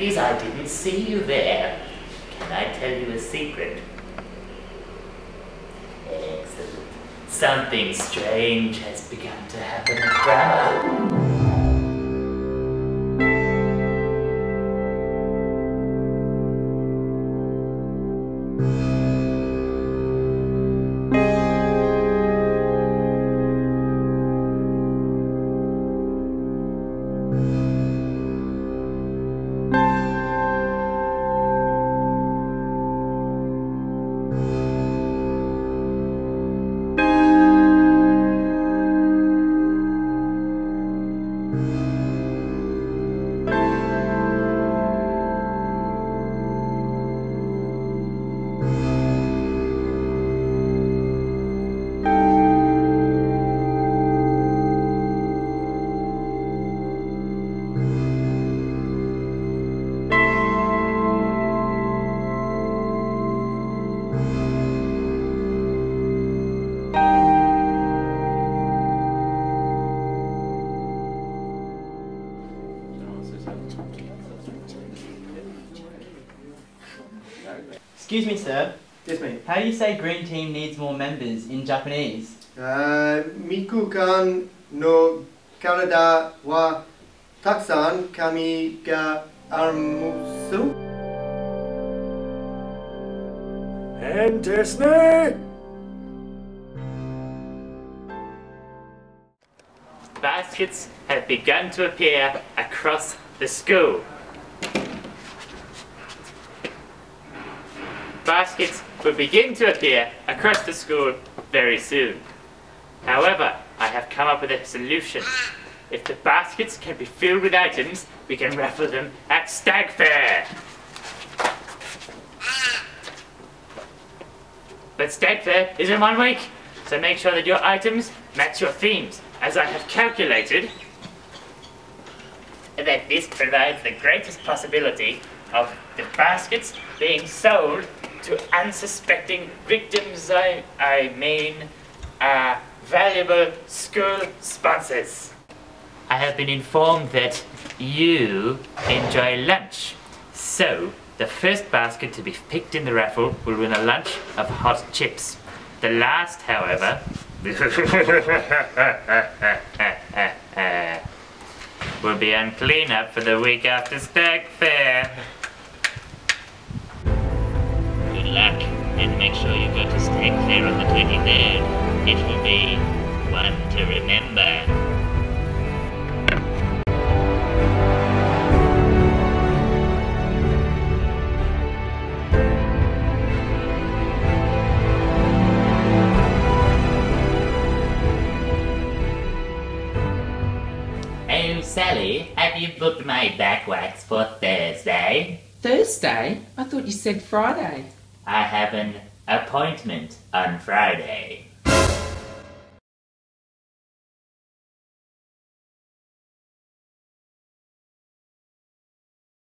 ladies, I didn't see you there. Can I tell you a secret? Excellent. Something strange has begun to happen at Grammar. Excuse me, sir. Yes, mate. How do you say green team needs more members in Japanese? Uh, Miku kan no karada wa takusan kami ga armusu. And Disney! Baskets have begun to appear across the school. Baskets will begin to appear across the school very soon. However, I have come up with a solution. If the baskets can be filled with items, we can raffle them at Staggfair. But Staggfair is in one week, so make sure that your items match your themes, as I have calculated that this provides the greatest possibility of the baskets being sold to unsuspecting victims, I, I mean, uh, valuable school sponsors. I have been informed that you enjoy lunch. So, the first basket to be picked in the raffle will win a lunch of hot chips. The last, however, will be on cleanup for the week after Staggfair. Make sure you go to Stag Fair on the 23rd. It will be one to remember. Oh, Sally, have you booked my back wax for Thursday? Thursday? I thought you said Friday. I have an appointment on Friday.